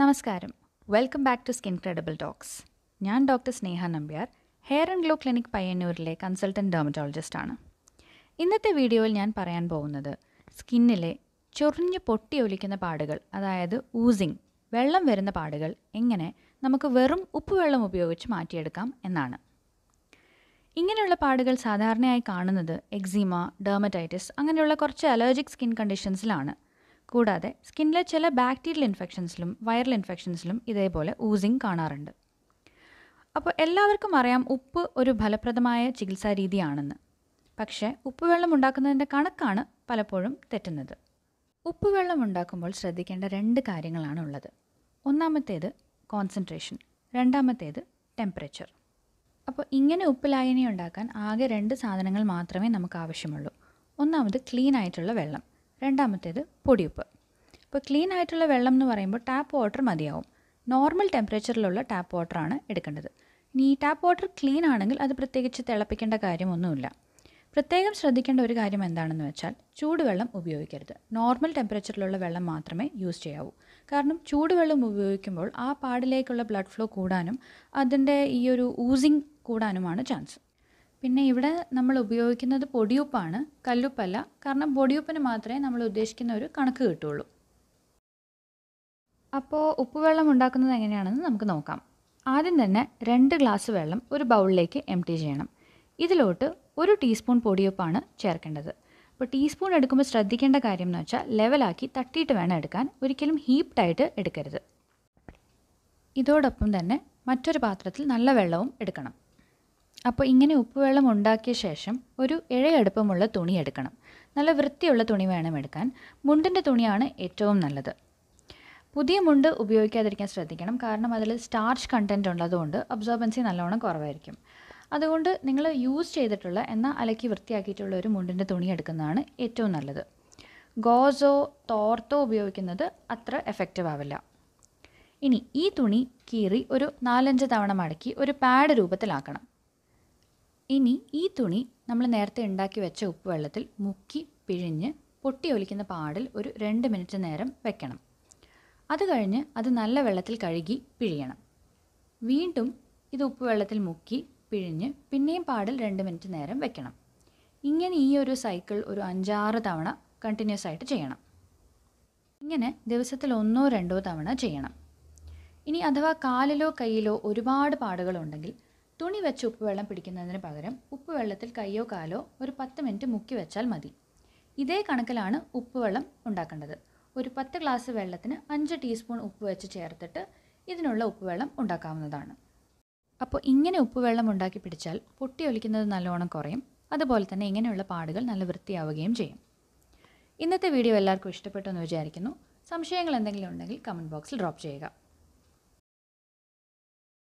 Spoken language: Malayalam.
നമസ്കാരം. Welcome back to skin credible docs ഞാൻ doctor Sneha Nambiar hair and glow clinic പയ്യന്നൂരിലെ consultant ആണ്. ഇന്നത്തെ വീഡിയോയിൽ ഞാൻ പറയാൻ പോകുന്നത് സ്കിന്നിലെ ചൊറിഞ്ഞ് പൊട്ടി ഒലിക്കുന്ന പാടുകൾ അതായത് ഊസിങ് വെള്ളം വരുന്ന പാടുകൾ എങ്ങനെ നമുക്ക് വെറും ഉപ്പുവെള്ളം ഉപയോഗിച്ച് മാറ്റിയെടുക്കാം എന്നാണ്. ഇങ്ങനെയുള്ള പാടുകൾ സാധാരണയായി കാണുന്നത് എക്സിമ ഡെർമറ്റൈറ്റിസ് അങ്ങനെയുള്ള കുറച്ച് അലർജിക് സ്കിൻ കണ്ടീഷൻസിലാണ്. കൂടാതെ സ്കിന്നിലെ ചില ബാക്ടീരിയൽ ഇൻഫെക്ഷൻസിലും വൈറൽ ഇൻഫെക്ഷൻസിലും ഇതേപോലെ ഊസിങ് കാണാറുണ്ട്. അപ്പോൾ എല്ലാവർക്കും അറിയാം ഉപ്പ് ഒരു ഫലപ്രദമായ ചികിത്സാ രീതിയാണെന്ന്. പക്ഷേ ഉപ്പുവെള്ളം ഉണ്ടാക്കുന്നതിന്റെ കണക്കാണ് പലപ്പോഴും തെറ്റുന്നത്. ഉപ്പുവെള്ളം ഉണ്ടാക്കുമ്പോൾ ശ്രദ്ധിക്കേണ്ട രണ്ട് കാര്യങ്ങളാണ് ഉള്ളത്. ഒന്നാമത്തേത് കോൺസെൻട്രേഷൻ രണ്ടാമത്തേത് ടെമ്പറേച്ചർ. അപ്പോൾ ഇങ്ങനെ ഉപ്പ് ലായനി ഉണ്ടാക്കാൻ ആകെ രണ്ട് സാധനങ്ങൾ മാത്രമേ നമുക്ക് ആവശ്യമുള്ളൂ. ഒന്നാമത് ക്ലീൻ ആയിട്ടുള്ള വെള്ളം. രണ്ടാമത്തേത് പൊടിയുപ്പ്. ഇപ്പോൾ ക്ലീൻ ആയിട്ടുള്ള വെള്ളം എന്ന് പറയുമ്പോൾ ടാപ്പ് വാട്ടർ മതിയാവും. നോർമൽ ടെമ്പറേച്ചറിലുള്ള ടാപ്പ് വാട്ടറാണ് എടുക്കേണ്ടത്. ഇനി ടാപ്പ് വാട്ടർ ക്ലീൻ ആണെങ്കിൽ അത് പ്രത്യേകിച്ച് തിളപ്പിക്കേണ്ട കാര്യമൊന്നുമില്ല. പ്രത്യേകം ശ്രദ്ധിക്കേണ്ട ഒരു കാര്യം എന്താണെന്ന് വെച്ചാൽ ചൂടുവെള്ളം ഉപയോഗിക്കരുത്. നോർമൽ ടെമ്പറേച്ചറിലുള്ള വെള്ളം മാത്രമേ യൂസ് ചെയ്യാവൂ. കാരണം ചൂടുവെള്ളം ഉപയോഗിക്കുമ്പോൾ ആ പാടിലേക്കുള്ള ബ്ലഡ് ഫ്ലോ കൂടാനും അതിന്റെ ഈ ഒരു ഊസിങ് കൂടാനുമാണ് ചാൻസ് പിന്നെ ഇവിടെ നമ്മൾ ഉപയോഗിക്കുന്നത് പൊടിയുപ്പാണ് കല്ലുപ്പല്ല. കാരണം പൊടിയുപ്പിന് മാത്രമേ നമ്മൾ ഉദ്ദേശിക്കുന്ന ഒരു കണക്ക് കിട്ടുള്ളൂ. അപ്പോൾ ഉപ്പുവെള്ളം ഉണ്ടാക്കുന്നത് എങ്ങനെയാണെന്ന് നമുക്ക് നോക്കാം. ആദ്യം തന്നെ രണ്ട് ഗ്ലാസ് വെള്ളം ഒരു ബൗളിലേക്ക് എം ടി ചെയ്യണം. ഇതിലോട്ട് ഒരു ടീസ്പൂൺ പൊടിയുപ്പാണ് ചേർക്കേണ്ടത്. അപ്പോൾ ടീസ്പൂൺ എടുക്കുമ്പോൾ ശ്രദ്ധിക്കേണ്ട കാര്യം എന്ന് വെച്ചാൽ ലെവലാക്കി തട്ടിയിട്ട് വേണം എടുക്കാൻ. ഒരിക്കലും ഹീപ്ഡായിട്ട് എടുക്കരുത്. ഇതോടൊപ്പം തന്നെ മറ്റൊരു പാത്രത്തിൽ നല്ല വെള്ളവും എടുക്കണം. അപ്പോൾ ഇങ്ങനെ ഉപ്പുവെള്ളം ഉണ്ടാക്കിയ ശേഷം ഒരു ഇഴയടുപ്പമുള്ള തുണി എടുക്കണം. നല്ല വൃത്തിയുള്ള തുണി വേണം എടുക്കാൻ. മുണ്ടിന്റെ തുണിയാണ് ഏറ്റവും നല്ലത്. പുതിയ മുണ്ട് ഉപയോഗിക്കാതിരിക്കാൻ ശ്രദ്ധിക്കണം. കാരണം അതിൽ സ്റ്റാർച്ച് കണ്ടന്റ് ഉള്ളതുകൊണ്ട് അബ്സോർബൻസി നല്ലോണം കുറവായിരിക്കും. അതുകൊണ്ട് നിങ്ങൾ യൂസ് ചെയ്തിട്ടുള്ള എന്നാൽ അലക്കി വൃത്തിയാക്കിയിട്ടുള്ള ഒരു മുണ്ടിന്റെ തുണി എടുക്കുന്നതാണ് ഏറ്റവും നല്ലത്. ഗോസോ തോർത്തോ ഉപയോഗിക്കുന്നത് അത്ര എഫക്റ്റീവ് ആവില്ല. ഇനി ഈ തുണി കീറി ഒരു നാലഞ്ച് തവണ മടക്കി ഒരു പാഡ് രൂപത്തിലാക്കണം. ഇനി ഈ തുണി നമ്മൾ നേരത്തെ ഉണ്ടാക്കി വെച്ച ഉപ്പുവെള്ളത്തിൽ മുക്കി പിഴിഞ്ഞ് പൊട്ടി ഒലിക്കുന്ന പാടിൽ ഒരു രണ്ട് മിനിറ്റ് നേരം വെക്കണം. അത് കഴിഞ്ഞ് അത് നല്ല വെള്ളത്തിൽ കഴുകി പിഴിയണം. വീണ്ടും ഇത് ഉപ്പുവെള്ളത്തിൽ മുക്കി പിഴിഞ്ഞ് പിന്നെയും പാടിൽ രണ്ട് മിനിറ്റ് നേരം വെക്കണം. ഇങ്ങനെ ഈ ഒരു സൈക്കിൾ ഒരു അഞ്ചാറ് തവണ കണ്ടിന്യൂസ് ആയിട്ട് ചെയ്യണം. ഇങ്ങനെ ദിവസത്തിൽ ഒന്നോ രണ്ടോ തവണ ചെയ്യണം. ഇനി അഥവാ കാലിലോ കയ്യിലോ ഒരുപാട് പാടുകളുണ്ടെങ്കിൽ തുണി വെച്ച് ഉപ്പുവെള്ളം പിടിക്കുന്നതിന് പകരം ഉപ്പുവെള്ളത്തിൽ കയ്യോ കാലോ ഒരു പത്ത് മിനിറ്റ് മുക്കി വെച്ചാൽ മതി. ഇതേ കണക്കിലാണ് ഉപ്പുവെള്ളം ഉണ്ടാക്കേണ്ടത്. ഒരു പത്ത് ഗ്ലാസ് വെള്ളത്തിന് അഞ്ച് ടീസ്പൂൺ ഉപ്പ് വെച്ച് ചേർത്തിട്ട് ഇതിനുള്ള ഉപ്പ് വെള്ളം ഉണ്ടാക്കാവുന്നതാണ്. അപ്പോൾ ഇങ്ങനെ ഉപ്പ് വെള്ളം ഉണ്ടാക്കി പിടിച്ചാൽ പൊട്ടി ഒലിക്കുന്നത് നല്ലോണം കുറയും. അതുപോലെ തന്നെ ഇങ്ങനെയുള്ള പാടുകൾ നല്ല വൃത്തിയാവുകയും ചെയ്യും. ഇന്നത്തെ വീഡിയോ എല്ലാവർക്കും ഇഷ്ടപ്പെട്ടു എന്ന് വിചാരിക്കുന്നു. സംശയങ്ങൾ എന്തെങ്കിലും ഉണ്ടെങ്കിൽ കമന്റ് ബോക്സിൽ ഡ്രോപ്പ് ചെയ്യുക.